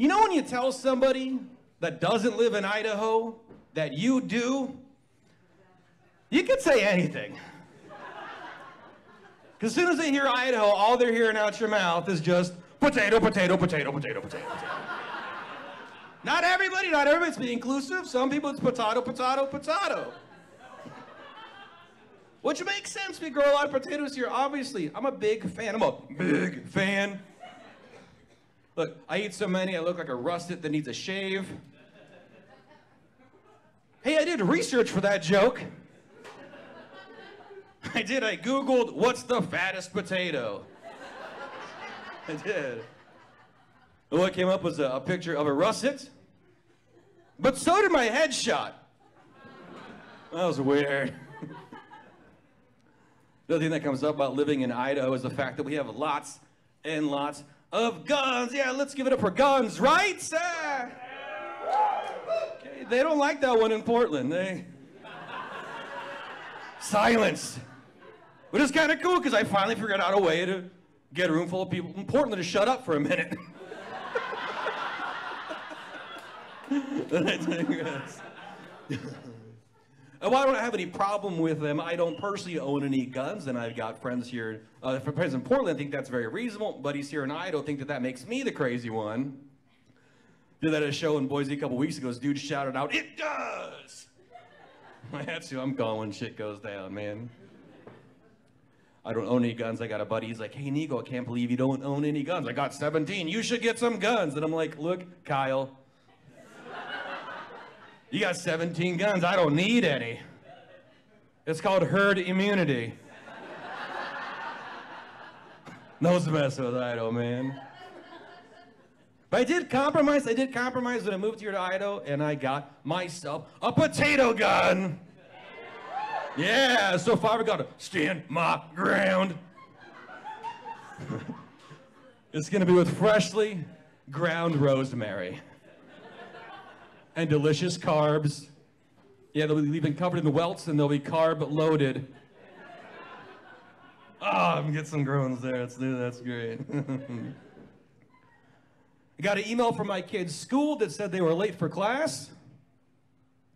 You know when you tell somebody that doesn't live in Idaho that you do? You can say anything. Because as soon as they hear Idaho, all they're hearing out your mouth is just potato, potato, potato, potato, potato, not everybody, not everybody's It's be inclusive. Some people it's potato, potato, potato. Which makes sense. We grow a lot of potatoes here. Obviously, I'm a big fan. I'm a big fan. Look, I eat so many, I look like a russet that needs a shave. Hey, I did research for that joke. I did. I Googled what's the fattest potato. I did. And what came up was a, a picture of a russet. But so did my headshot. That was weird. the other thing that comes up about living in Idaho is the fact that we have lots and lots of guns. Yeah, let's give it up for guns, right? Sir? okay, they don't like that one in Portland. They silence. But it's kind of cool because I finally figured out a way to get a room full of people in Portland to shut up for a minute. And while I don't have any problem with them, I don't personally own any guns, and I've got friends here, uh, friends in Portland think that's very reasonable. Buddies here in Idaho think that that makes me the crazy one. Did that at a show in Boise a couple weeks ago. This dude shouted out, "It does!" That's who I'm calling when shit goes down, man. I don't own any guns. I got a buddy. He's like, "Hey, Nigo, I can't believe you don't own any guns. I got 17. You should get some guns." And I'm like, "Look, Kyle, you got 17 guns. I don't need any. It's called herd immunity. no mess with Idaho, man. But I did compromise. I did compromise when I moved here to Idaho, and I got myself a potato gun. Yeah, so far we got to stand my ground. it's gonna be with freshly ground rosemary and delicious carbs. Yeah, they'll be even covered in welts and they'll be carb loaded. Ah, oh, I'm getting some groans there. That's, that's great. I got an email from my kid's school that said they were late for class.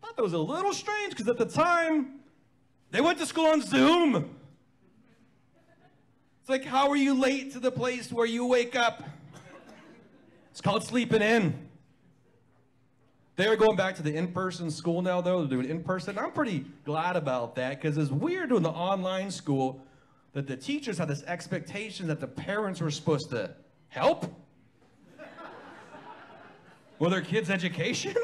Thought that was a little strange because at the time, they went to school on Zoom. It's like, how are you late to the place where you wake up? It's called sleeping in. They are going back to the in-person school now, though. They're doing in-person. I'm pretty glad about that because it's weird doing the online school that the teachers had this expectation that the parents were supposed to help with their kids' education.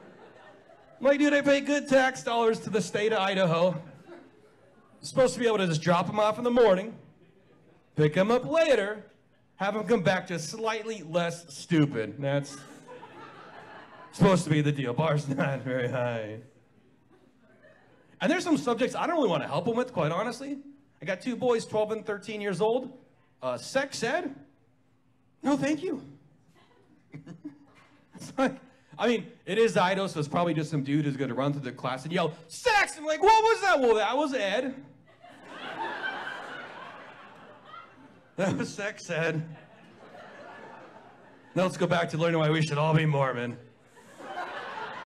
like, dude, I pay good tax dollars to the state of Idaho. I'm supposed to be able to just drop them off in the morning, pick them up later, have them come back just slightly less stupid. That's supposed to be the deal. Bar's not very high. And there's some subjects I don't really want to help them with, quite honestly. I got two boys, 12 and 13 years old. Uh, sex ed? No, thank you. it's like, I mean, it is Idaho, so it's probably just some dude who's going to run through the class and yell, sex! I'm like, what was that? Well, that was ed. that was sex ed. Now let's go back to learning why we should all be Mormon.